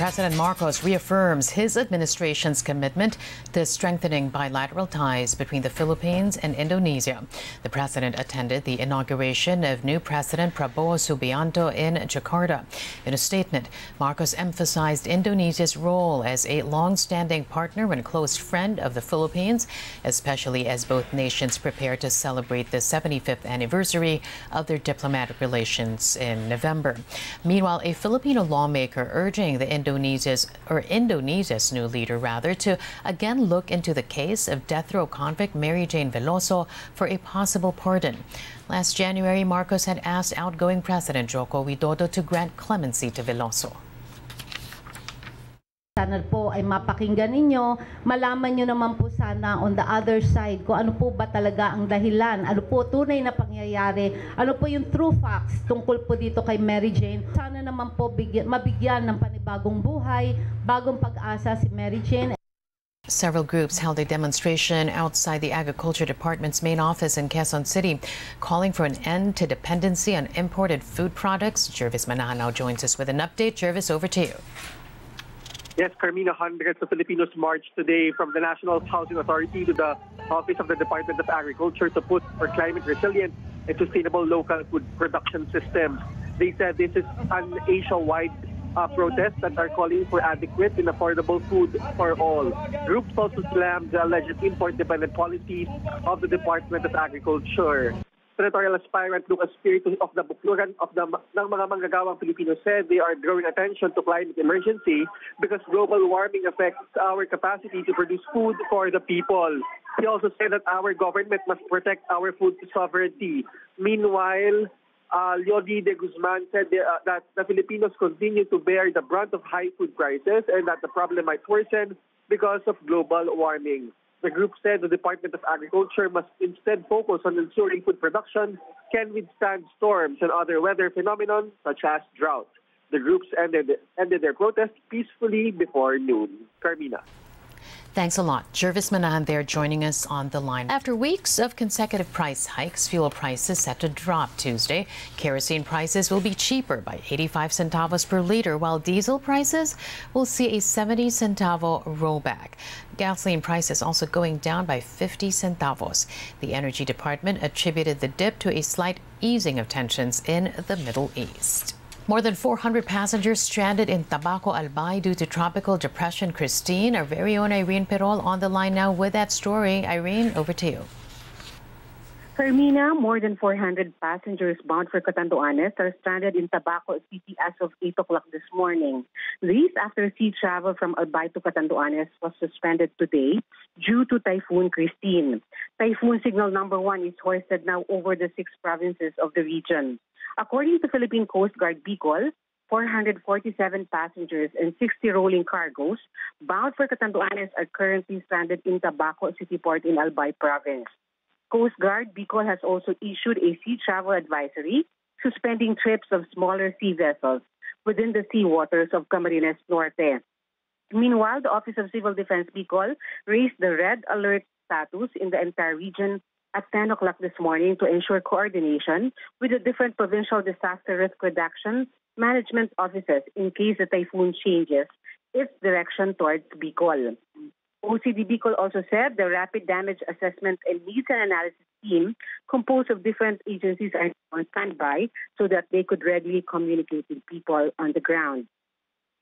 President Marcos reaffirms his administration's commitment to strengthening bilateral ties between the Philippines and Indonesia. The president attended the inauguration of new President Prabowo Subianto in Jakarta. In a statement, Marcos emphasized Indonesia's role as a long-standing partner and close friend of the Philippines, especially as both nations prepare to celebrate the 75th anniversary of their diplomatic relations in November. Meanwhile, a Filipino lawmaker urging the Indonesia's or Indonesia's new leader rather to again look into the case of death row convict Mary Jane Veloso for a possible pardon. Last January, Marcos had asked outgoing President Joko Widodo to grant clemency to Veloso. Sana po ay mapakinggan ninyo, malaman nyo naman po sana on the other side kung ano po ba talaga ang dahilan, ano po tunay na pangyayari, ano po yung true facts tungkol po dito kay Mary Jane. Sana naman po bigyan, mabigyan ng panibagong buhay, bagong pag-asa si Mary Jane. Several groups held a demonstration outside the Agriculture Department's main office in Quezon City, calling for an end to dependency on imported food products. Jervis Manahan now joins us with an update. Jervis, over to you. Yes, Carmina, hundreds of Filipinos marched today from the National Housing Authority to the Office of the Department of Agriculture to push for climate resilient and sustainable local food production systems. They said this is an Asia-wide uh, protest that are calling for adequate and affordable food for all. Groups also slammed the alleged import-dependent policies of the Department of Agriculture. Senatorial aspirant Luke Espiritu of the Bukluran of the ng mga manggagawang Pilipino said they are drawing attention to climate emergency because global warming affects our capacity to produce food for the people. He also said that our government must protect our food sovereignty. Meanwhile, uh, Leody de Guzman said uh, that the Filipinos continue to bear the brunt of high food prices and that the problem might worsen because of global warming. The group said the Department of Agriculture must instead focus on ensuring food production can withstand storms and other weather phenomena such as drought. The groups ended, ended their protest peacefully before noon. Carmina. Thanks a lot. Jervis Manahan there joining us on the line. After weeks of consecutive price hikes, fuel prices set to drop Tuesday. Kerosene prices will be cheaper by 85 centavos per liter, while diesel prices will see a 70 centavo rollback. Gasoline prices also going down by 50 centavos. The Energy Department attributed the dip to a slight easing of tensions in the Middle East. More than 400 passengers stranded in Tabaco Albay due to tropical depression Kristine. Our very own Irene Pirol on the line now with that story. Irene, over to you. Carmina, more than 400 passengers bound for Catanduanes are stranded in Tabaco City as of 8 o'clock this morning. This after sea travel from Albay to Catanduanes was suspended today due to Typhoon Kristine. Typhoon signal number one is hoisted now over the six provinces of the region. According to Philippine Coast Guard Bicol, 447 passengers and 60 rolling cargoes bound for Catanduanes are currently stranded in Tabaco City Port in Albay Province. Coast Guard Bicol has also issued a sea travel advisory suspending trips of smaller sea vessels within the sea waters of Camarines Norte. Meanwhile, the Office of Civil Defense Bicol raised the red alert status in the entire region at 10 o'clock this morning to ensure coordination with the different provincial disaster risk reduction management offices in case the typhoon changes its direction towards Bicol. OCD Bicol also said the rapid damage assessment and needs and analysis team composed of different agencies are on standby so that they could readily communicate with people on the ground.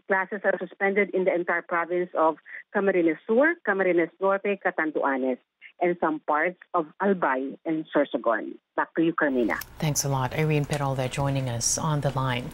Classes are suspended in the entire province of Camarines Sur, Camarines Norte, Catanduanes and some parts of Albay and Sorsogon. Back to you, Carmina. Thanks a lot. Irene Pirol joining us on the line.